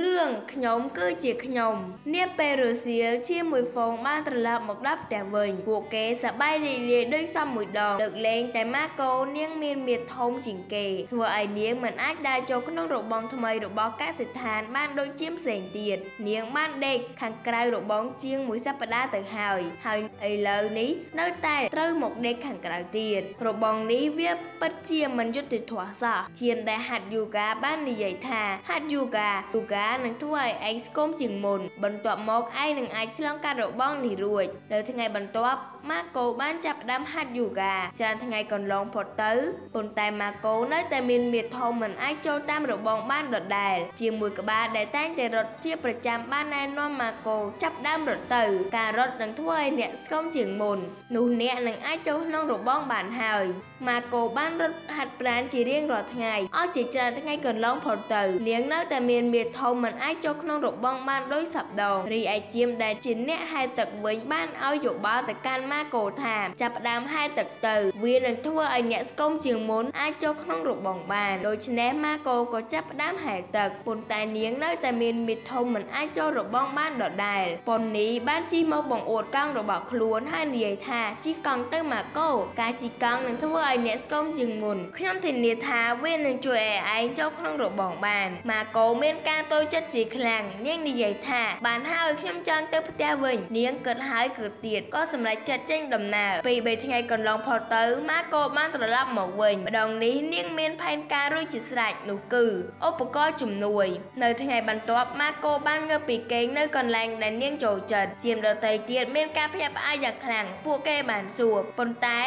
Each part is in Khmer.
រឿងខ្ញុំគឺជាខ្ញុំនាពេលរសៀលជាមួយហ្វូងបានត្រឡប់មកដល់ផ្ទះវិញ ពួកគេសប្បាយរីករាយដូចសមមួយដងលើកលែងតែម៉ាកូនាងមានមាឌធំជាងគេធ្វើឲ្យនាងមិនអាចដើរចូលក្នុងរបងថ្មីរបស់កសិដ្ឋានបានដូចជាផ្សេងទៀតនាងបានដេកខាងក្រៅរបងជាងមួយសប្តាហ៍ទៅហើយហើយឥឡូវនេះនៅតែត្រូវមកដេកខាងក្រៅទៀតរបងនេះវាពិតជាមិនយុត្តិធម៌សោះជាមដែលហាត់យូហ្គាបាននិយាយថាហាត់យូហ្គាយូហ្គានឹងធ្វើឲ្យឯងស្គមជាងមុន បន្ទាប់មកឯងនឹងអាចឆ្លងកាត់របងនេះរួចនៅថ្ងៃបន្ទាប់ម៉ាកូបានចាប់ផ្ដើមហាត់យូហ្គាច្រើនថ្ងៃកន្លងផុតទៅប៉ុន្តែម៉ាកូនៅតែមានមាឌធំមិនអាចចូលតាមរបងបានដដែលជាមួយក្បាលដែលតែងតែរត់ជាប្រចាំបានណែនាំម៉ាកូចាប់ដើមរត់ទៅការរត់នឹងធ្វើឲ្យអ្នកស្គមជាងមុននោះអ្នកនឹងអាចចូលក្នុងរបងបានហើយម៉ាកូបានរត់ហាត់ប្រាណជារៀងរាល់ថ្ងៃអស់ជាច្រើនថ្ងៃកន្លងផុតទៅនាងនៅតែមានមាឌធំមិនអាចចូលក្នុងរបងបានដោយសប្ដងរីឯជាមដែលជាអ្នកហែទឹកវិញបានឲ្យយោបល់ទៅកាន់ម៉ាកូថាចាប់ផ្ដើមហែទឹកទៅ វានឹងធ្វើឲ្យអ្នកស្គមជាងមុនអាចចូលក្នុងរបងបានដូច្នេះម៉ាកូក៏ចាប់ផ្ដើមហែទឹកប៉ុន្តែនាងនៅតែមានមាឌធំមិនអាចចូលរបងបានដដែលប៉ុននេះបានជិះមកបង្អួតកង់របស់ខ្លួនហើយនិយាយថាជិះកង់ទៅម៉ាកូការជិះកង់នឹងធ្វើឲ្យអ្នកស្គមជាងមុនខ្ញុំធានាថាវានឹងជួយឲ្យឯងចូលក្នុងរបងបានម៉ាកូមានការតូចចិត្តជាខ្លាំងនាងនិយាយថា បានហើយខ្ញុំចង់ទៅផ្ទះវិញ នាងគិតហើយគិតទៀតក៏សម្រេចចិត្តចេញដំណើរពី3ថ្ងៃកន្លងផុតទៅម៉ាកូបានត្រឡប់មកវិញម្ដងនេះនាងមានផែនការរួចជាស្រេចនោះគឺឧបករណ៍ជំនួយ នៅថ្ងៃបន្ទាប់ម៉ាកូបានងើបពីគេងនៅកន្លែងដែលនាងចូលចិត្តជាមដតីទៀតមានការភ្ញាក់ផ្អើលយ៉ាងខ្លាំងពួកគេបានសួរប៉ុន្តែ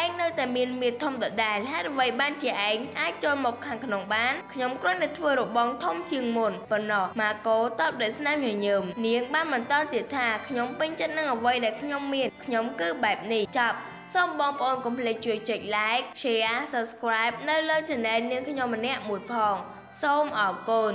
ឯងនៅតែមានមាឌធំដដែលហេតុអ្វីបានជាឯងអាចចូលមកខាងក្នុងបានខ្ញុំគ្រាន់តែធ្វើរបងធំជាងមុនប៉ុណ្ណោះម៉ាកូតបដោយស្នាមញញឹមនាងបានបន្តទៀតថាខ្ញុំពេញចិត្តនឹងអ្វីដែលខ្ញុំមានខ្ញុំគឺបែបនេះចប់សូមបងប្អូនកុំភ្លេចជួយចុច like share subscribe នៅលើ channel នាងខ្ញុំម្នាក់មួយផង សូមអរគុណ